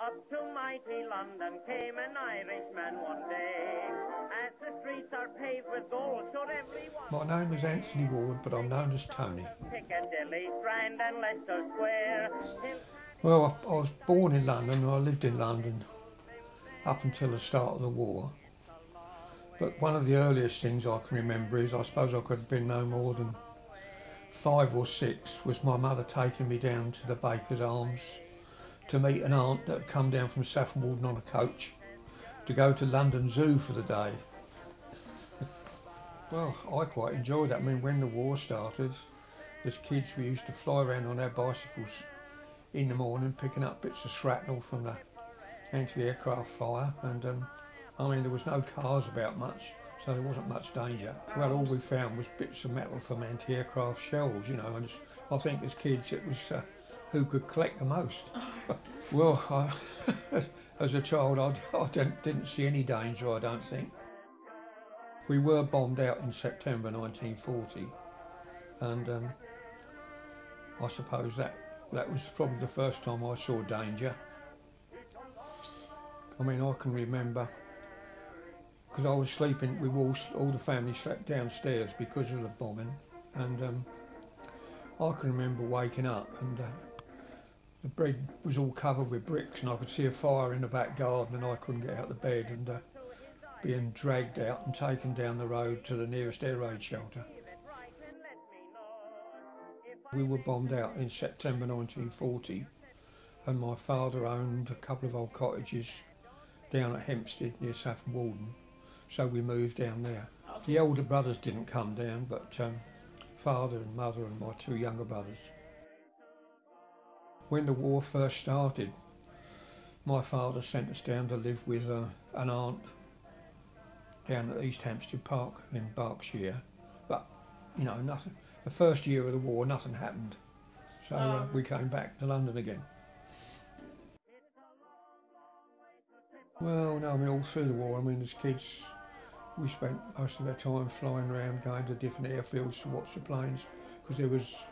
Up to mighty London came an Irishman one day. As the streets are paved with gold, should everyone. My name is Anthony Ward, but I'm known as Tony. Piccadilly, Strand, and Leicester Square. Well, I was born in London and I lived in London up until the start of the war. But one of the earliest things I can remember is I suppose I could have been no more than five or six was my mother taking me down to the Baker's Arms to meet an aunt that had come down from Saffron Walden on a coach to go to London Zoo for the day. well, I quite enjoyed that. I mean, when the war started, as kids we used to fly around on our bicycles in the morning picking up bits of shrapnel from the anti-aircraft fire and um, I mean there was no cars about much so there wasn't much danger. Well all we found was bits of metal from anti-aircraft shells you know and I think as kids it was uh, who could collect the most. well I, as a child I, I didn't, didn't see any danger I don't think. We were bombed out in September 1940 and um, I suppose that that was probably the first time I saw danger. I mean, I can remember because I was sleeping. We all, all the family slept downstairs because of the bombing, and um, I can remember waking up and uh, the bed was all covered with bricks, and I could see a fire in the back garden, and I couldn't get out of the bed, and uh, being dragged out and taken down the road to the nearest air raid shelter. We were bombed out in September 1940 and my father owned a couple of old cottages down at Hempstead near Saffron Walden so we moved down there. The older brothers didn't come down but um, father and mother and my two younger brothers. When the war first started my father sent us down to live with uh, an aunt down at Easthampstead Park in Berkshire but you know nothing the first year of the war, nothing happened. So uh, Oh. we came back to London again. Well, no, I mean, all through the war, I mean, as kids, we spent most of our time flying around, going to different airfields to watch the planes, because there was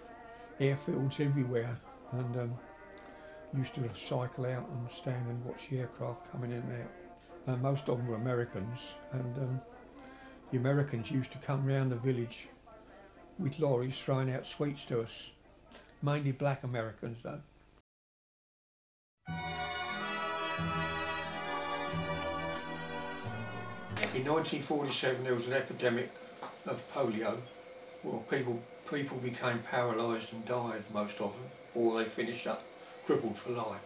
airfields everywhere, and um, used to cycle out and stand and watch the aircraft coming in and out. And most of them were Americans, and um, the Americans used to come round the village with lorries throwing out sweets to us. Mainly black Americans though. In 1947 there was an epidemic of polio. Well, people people became paralysed and died most of them, or they finished up crippled for life.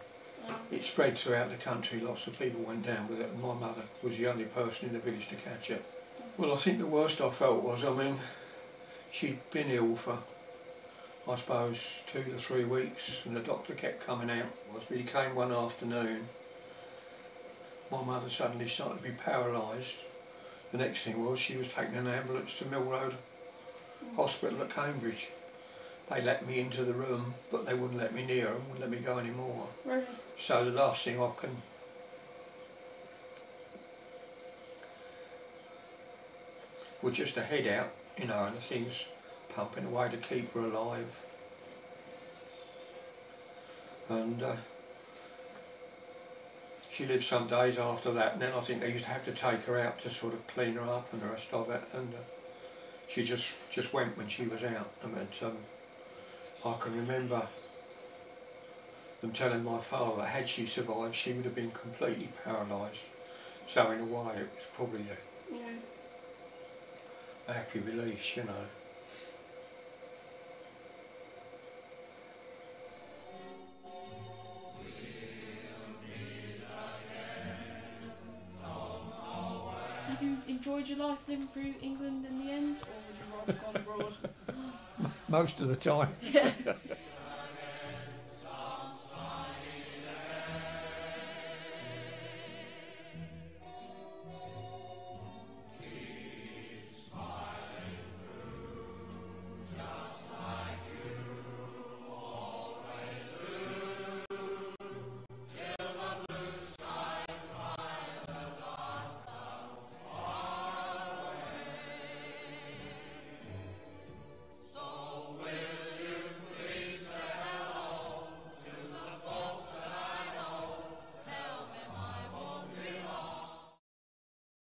It spread throughout the country, lots of people went down with it, and my mother was the only person in the village to catch it. Well, I think the worst I felt was, I mean, she'd been ill for, I suppose, two to three weeks, and the doctor kept coming out. Was he came one afternoon. My mother suddenly started to be paralysed. The next thing was she was taken in an ambulance to Mill Road Hospital at Cambridge. They let me into the room, but they wouldn't let me near her, wouldn't let me go any more. So the last thing I can was just a head out, you know, and the things pumping away to keep her alive. And uh, she lived some days after that, and then I think they used to have to take her out to sort of clean her up and the rest of it. And uh, she just just went when she was out. I mean, um, I can remember them telling my father had she survived, she would have been completely paralysed. So in a way, it was probably a Yeah. happy release, you know. Enjoyed your life living through England in the end, or would you rather gone abroad? Most of the time. yeah.